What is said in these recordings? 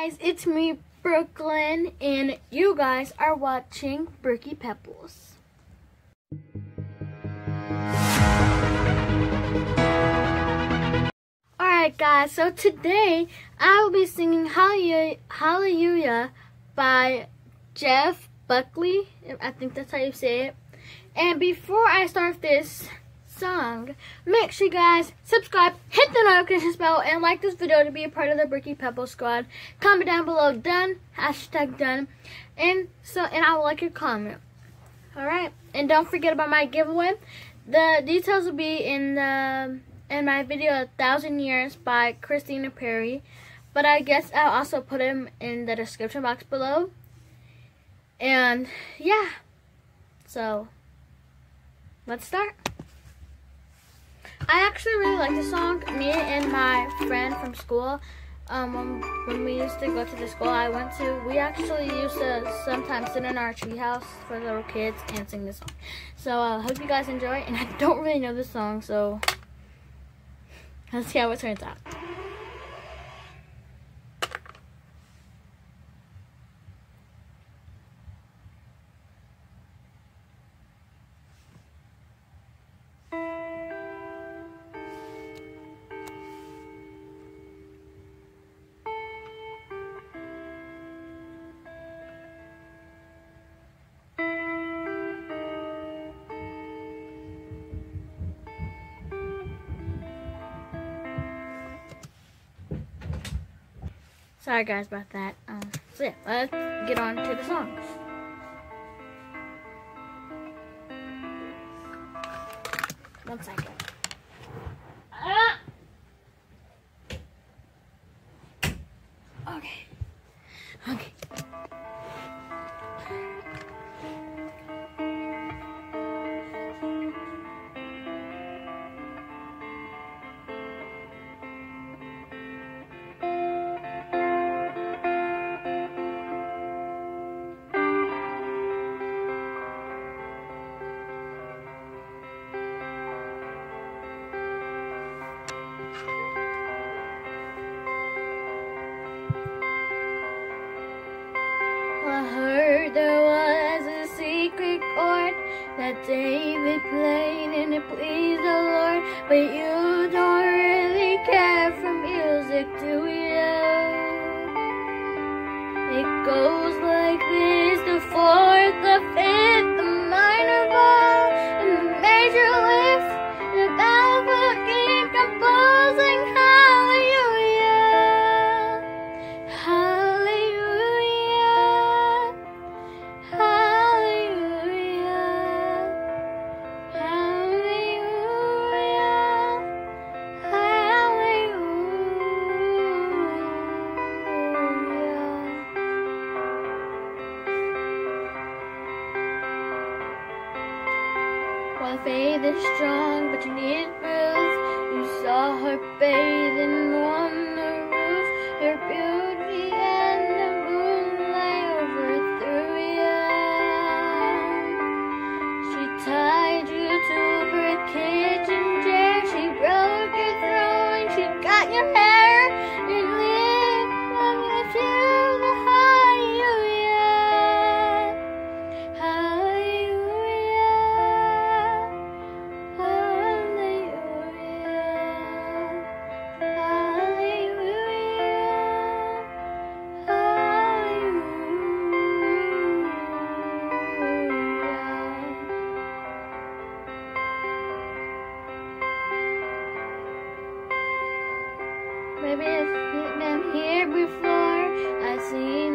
guys, it's me, Brooklyn, and you guys are watching Brookie Pebbles. Alright guys, so today I will be singing Hallelujah by Jeff Buckley. I think that's how you say it. And before I start this song, make sure you guys subscribe, hit the notification bell, and like this video to be a part of the Brookie Pebble squad. Comment down below, done, hashtag done. And so, and I will like your comment. Alright, and don't forget about my giveaway. The details will be in the in my video A Thousand Years by Christina Perri. But I guess I'll also put them in the description box below. And yeah. So let's start. I actually really like this song. Me and my friend from school, um, when, when we used to go to the school I went to, we actually used to sometimes sit in our treehouse for little kids and sing this song. So I uh, hope you guys enjoy. And I don't really know this song, so Let's see how it turns out. Sorry guys about that. Um, so yeah, let's get on to the songs. One second. Ah! Okay. Okay. That David played and it pleased the Lord, but you don't really care for music, do you? It goes like this, the fourth, While the faith is strong, but you need proof. You saw her bathing on the Maybe I've been here before. I see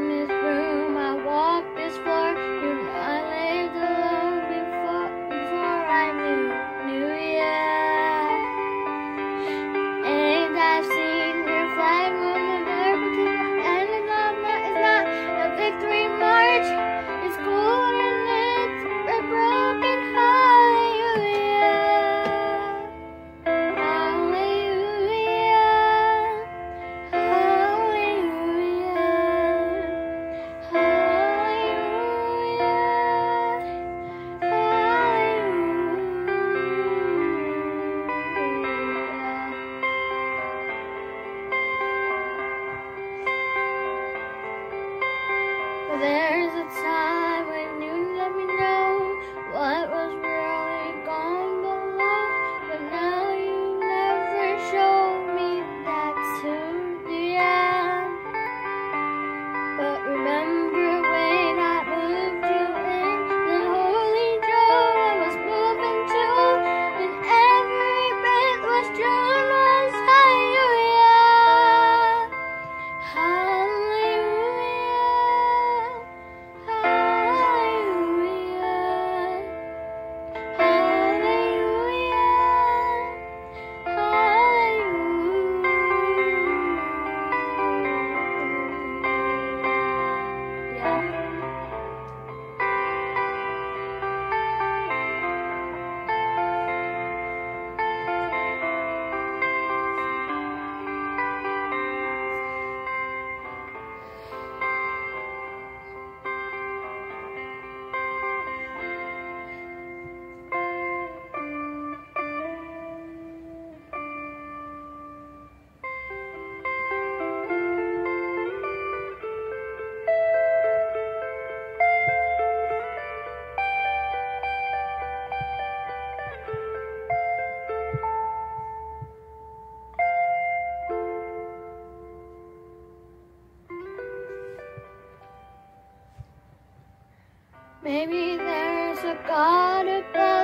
there's a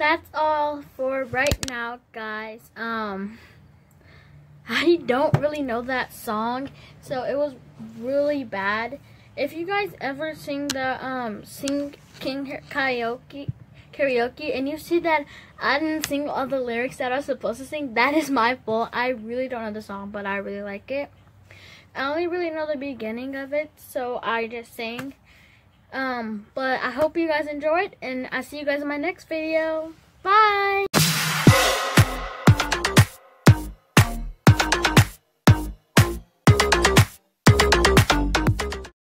That's all for right now, guys. Um, I don't really know that song, so it was really bad. If you guys ever sing the um sing King karaoke karaoke and you see that I didn't sing all the lyrics that I was supposed to sing, that is my fault. I really don't know the song, but I really like it. I only really know the beginning of it, so I just sang. Um, but I hope you guys enjoyed, and I see you guys in my next video. Bye!